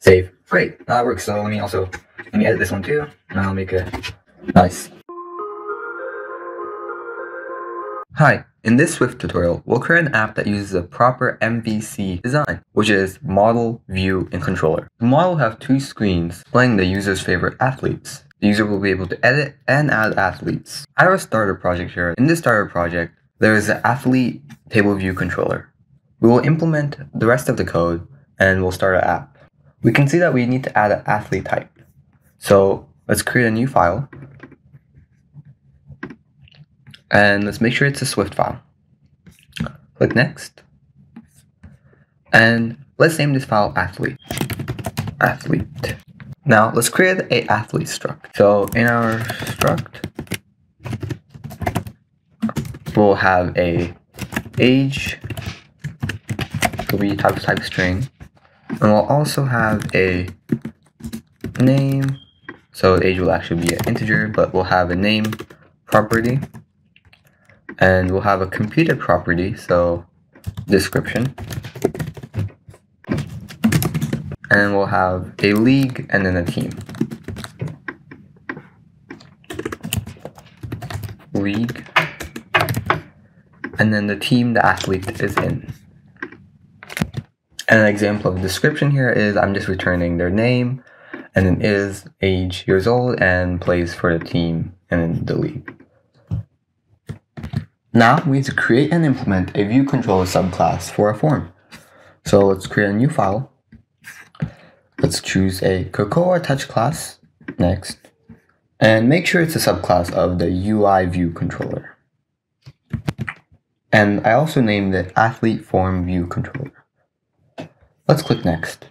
Save. Great, that works. So let me also, let me edit this one too, and I'll make it nice. Hi, in this Swift tutorial, we'll create an app that uses a proper MVC design, which is model, view, and controller. The model will have two screens displaying the user's favorite athletes. The user will be able to edit and add athletes. I have a starter project here. In this starter project, there is an athlete table view controller. We will implement the rest of the code and we'll start an app. We can see that we need to add an athlete type. So let's create a new file and let's make sure it's a Swift file. Click next. And let's name this file athlete. Athlete. Now let's create a athlete struct. So in our struct, we'll have a age, will be type type string, and we'll also have a name. So age will actually be an integer, but we'll have a name property and we'll have a computed property, so description. And we'll have a league and then a team. League. And then the team the athlete is in. And an example of description here is I'm just returning their name and then is age years old and plays for the team and the league. Now we need to create and implement a view controller subclass for a form. So let's create a new file. Let's choose a Cocoa Touch class next, and make sure it's a subclass of the UI view controller. And I also named it Athlete Form View Controller. Let's click Next.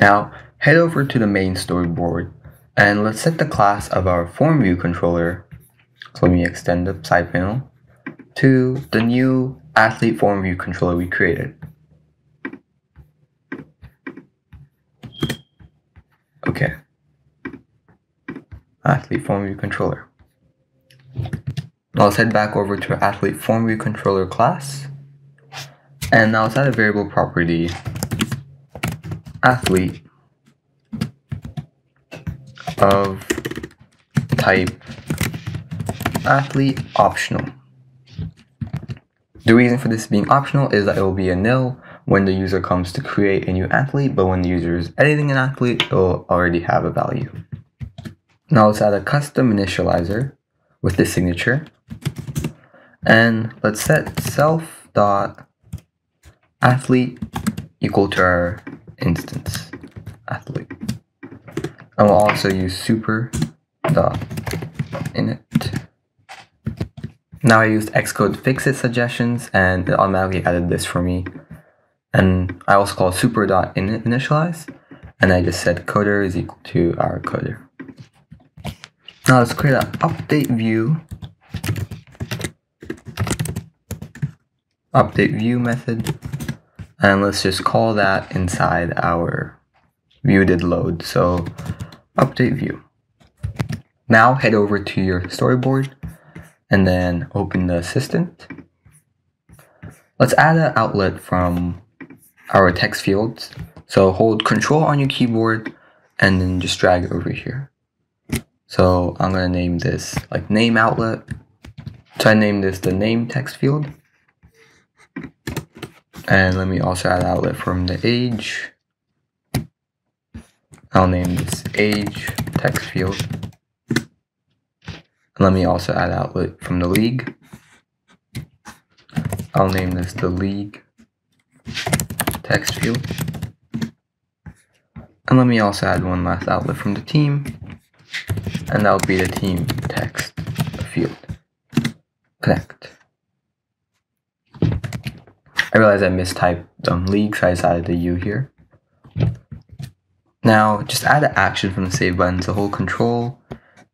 Now head over to the main storyboard and let's set the class of our Form View Controller. So let me extend the side panel to the new athlete form view controller we created. Okay. Athlete form view controller. Now let's head back over to our athlete form view controller class. And now let's add a variable property athlete of type athlete optional. The reason for this being optional is that it will be a nil when the user comes to create a new athlete, but when the user is editing an athlete, it will already have a value. Now let's add a custom initializer with this signature. And let's set self dot athlete equal to our instance athlete. And we'll also use super dot init now I used Xcode fixit suggestions and it automatically added this for me. And I also called initialize and I just said coder is equal to our coder. Now let's create an update view. Update view method. And let's just call that inside our view did load. So update view. Now head over to your storyboard and then open the assistant. Let's add an outlet from our text fields. So hold control on your keyboard and then just drag it over here. So I'm gonna name this like name outlet. So I name this the name text field. And let me also add outlet from the age. I'll name this age text field. Let me also add outlet from the league. I'll name this the league text field. And let me also add one last outlet from the team. And that'll be the team text field. Connect. I realize I mistyped um, league, so I added the U here. Now, just add an action from the save button to hold control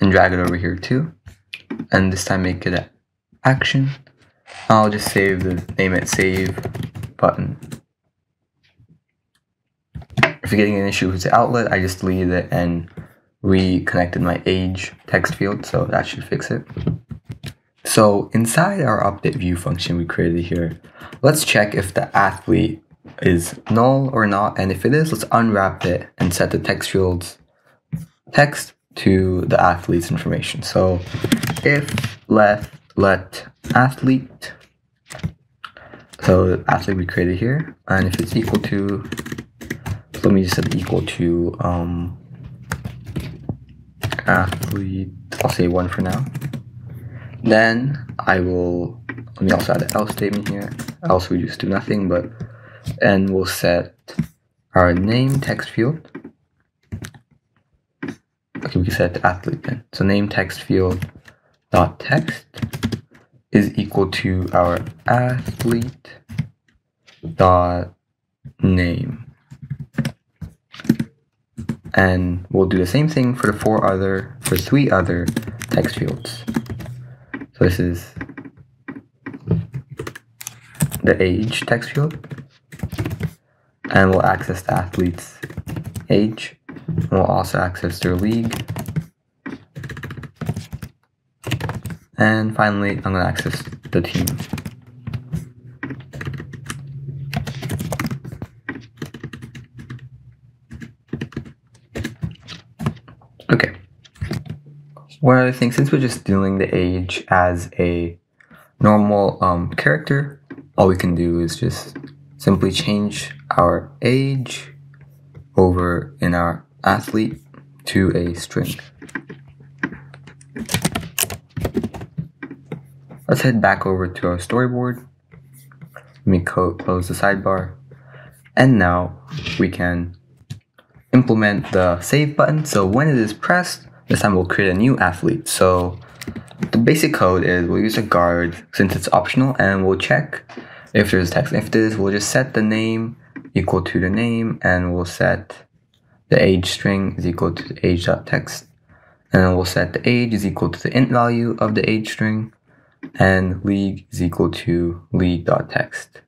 and drag it over here too and this time make it an action. I'll just save the name it save button. If you're getting an issue with the outlet, I just deleted it and reconnected my age text field, so that should fix it. So inside our update view function we created here, let's check if the athlete is null or not, and if it is, let's unwrap it and set the text fields text to the athlete's information. So if let let athlete so athlete we created here, and if it's equal to let me just set equal to um athlete I'll say one for now. Then I will let me also add an else statement here. Oh. Else we just do nothing but and we'll set our name text field. Okay, we can set the athlete then. So name text field dot text is equal to our athlete dot name. And we'll do the same thing for the four other, for three other text fields. So this is the age text field and we'll access the athlete's age. We'll also access their league. And finally, I'm going to access the team. Okay. One other thing, since we're just dealing the age as a normal um, character, all we can do is just simply change our age over in our athlete to a string. Let's head back over to our storyboard. Let me close the sidebar. And now we can implement the save button. So when it is pressed, this time we'll create a new athlete. So the basic code is we'll use a guard since it's optional and we'll check if there's text. If this, we'll just set the name equal to the name and we'll set the age string is equal to the age.text and then we'll set the age is equal to the int value of the age string and league is equal to league.text.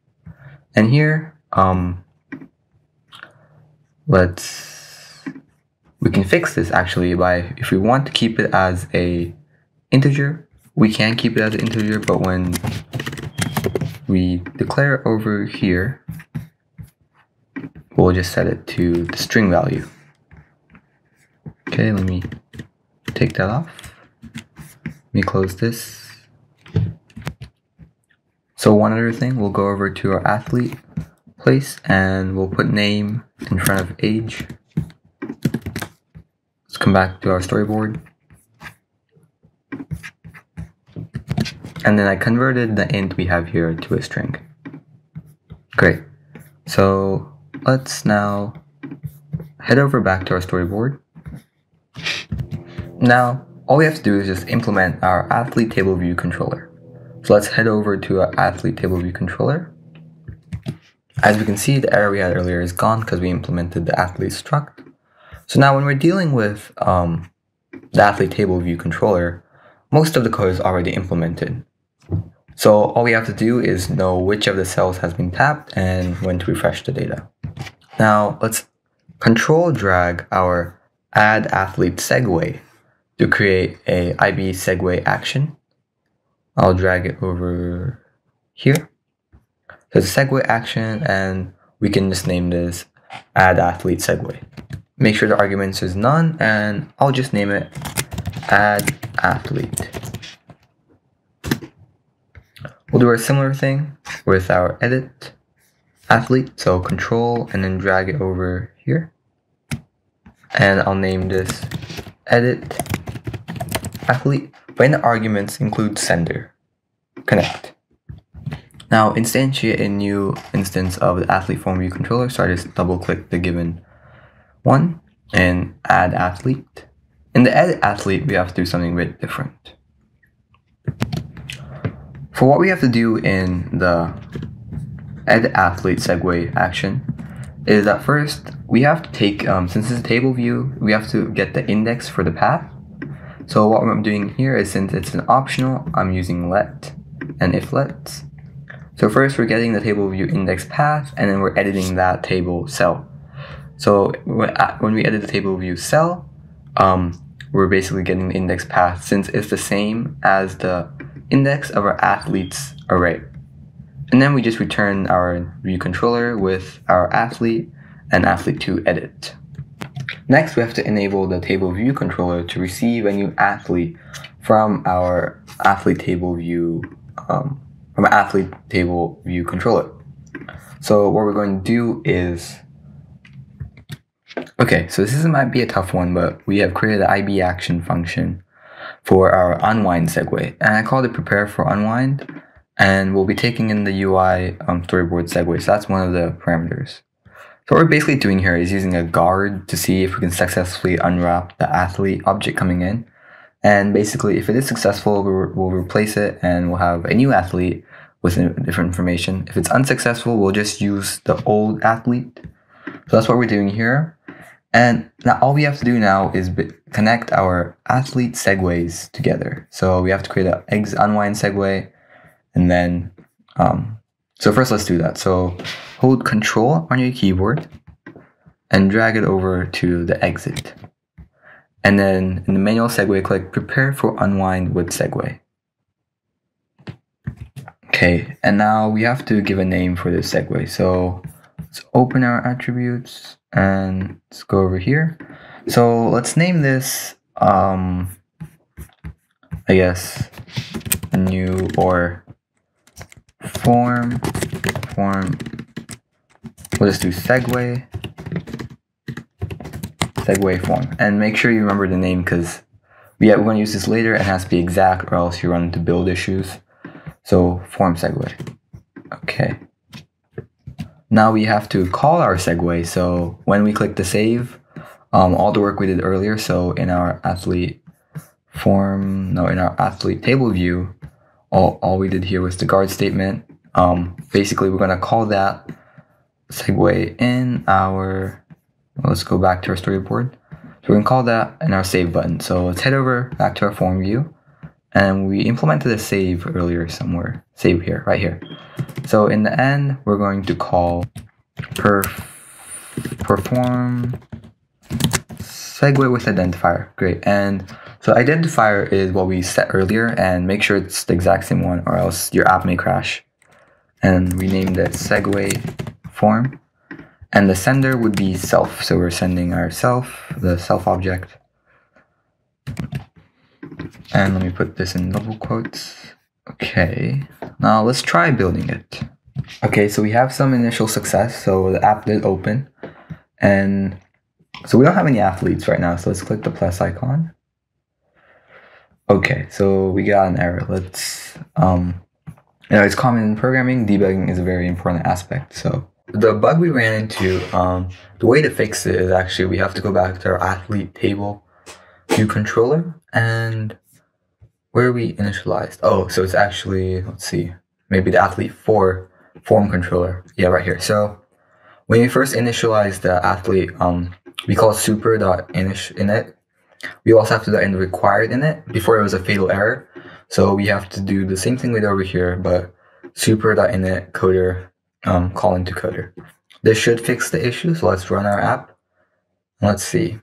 And here, um, let's, fix this actually by, if we want to keep it as a integer, we can keep it as an integer, but when we declare over here, we'll just set it to the string value. Okay, let me take that off. Let me close this. So one other thing, we'll go over to our athlete place and we'll put name in front of age. Let's come back to our storyboard. And then I converted the int we have here to a string. Great. So let's now head over back to our storyboard. Now, all we have to do is just implement our athlete table view controller. So let's head over to our athlete table view controller. As we can see, the error we had earlier is gone because we implemented the athlete struct. So now when we're dealing with um, the athlete table view controller, most of the code is already implemented. So all we have to do is know which of the cells has been tapped and when to refresh the data. Now let's control drag our add athlete segue to create a IB segue action. I'll drag it over here. So it's a segue action and we can just name this add athlete segue. Make sure the arguments is none and I'll just name it add athlete. We'll do a similar thing with our edit athlete. So control and then drag it over here. And I'll name this edit athlete. When the arguments include sender, connect. Now instantiate a new instance of the athlete form view controller. So I just double click the given one and add athlete. In the edit athlete, we have to do something a bit different. For what we have to do in the edit athlete segue action is that first we have to take, um, since it's a table view, we have to get the index for the path. So what I'm doing here is since it's an optional, I'm using let and if lets. So first we're getting the table view index path and then we're editing that table cell. So when we edit the table view cell, um, we're basically getting the index path since it's the same as the index of our athletes array. And then we just return our view controller with our athlete and athlete to edit. Next, we have to enable the table view controller to receive a new athlete from our athlete table view um, from athlete table view controller. So what we're going to do is okay. So this is, might be a tough one, but we have created an IB action function for our unwind segue, and I called it prepare for unwind, and we'll be taking in the UI um, storyboard segue. So that's one of the parameters. So what we're basically doing here is using a guard to see if we can successfully unwrap the athlete object coming in. And basically, if it is successful, we'll replace it and we'll have a new athlete with different information. If it's unsuccessful, we'll just use the old athlete. So that's what we're doing here. And now all we have to do now is connect our athlete segues together. So we have to create an exit unwind segue and then um, so first let's do that. So hold control on your keyboard and drag it over to the exit. And then in the manual segue, click prepare for unwind with segue. Okay, and now we have to give a name for this segue. So let's open our attributes and let's go over here. So let's name this, um, I guess, new or form, form, we'll just do segue, segue form. And make sure you remember the name because we we're going to use this later. It has to be exact or else you run into build issues. So form segue. Okay. Now we have to call our segue. So when we click the save, um, all the work we did earlier. So in our athlete form, no, in our athlete table view, all, all we did here was the guard statement. Um, basically, we're going to call that segue in our, let's go back to our storyboard. So we're going to call that in our save button. So let's head over back to our form view. And we implemented a save earlier somewhere. Save here, right here. So in the end, we're going to call perf perform segue with identifier. Great. And so identifier is what we set earlier and make sure it's the exact same one or else your app may crash. And we named it segue form. And the sender would be self. So we're sending our self, the self object. And let me put this in double quotes. Okay, now let's try building it. Okay, so we have some initial success. So the app did open. And so we don't have any athletes right now. So let's click the plus icon. Okay, so we got an error. Let's, um, you know, it's common in programming. Debugging is a very important aspect. So the bug we ran into, um, the way to fix it is actually we have to go back to our athlete table view controller and where we initialized. Oh, so it's actually, let's see, maybe the athlete four form controller. Yeah, right here. So when we first initialize the athlete, um, we call super.init we also have to do in required init before it was a fatal error. So we have to do the same thing we did over here, but super.init coder um, call into coder. This should fix the issue. So let's run our app. Let's see.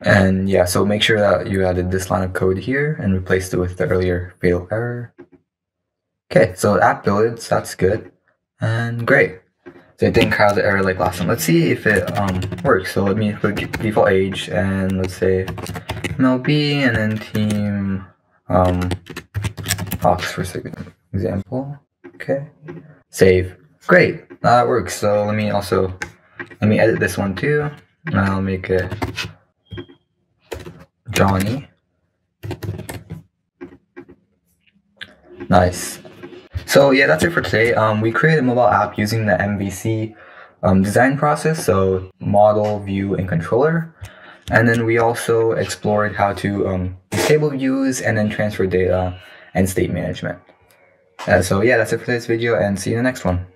And yeah, so make sure that you added this line of code here and replaced it with the earlier fatal error. Okay, so app builds, that's good. And great. So it didn't cause the error like last time. Let's see if it um, works. So let me default age and let's say MLB and then team um, Fox for example. Okay. Save. Great. That works. So let me also let me edit this one too. And I'll make it Johnny. Nice. So yeah, that's it for today. Um, we created a mobile app using the MVC um, design process, so model, view, and controller. And then we also explored how to um, table views and then transfer data and state management. Uh, so yeah, that's it for today's video and see you in the next one.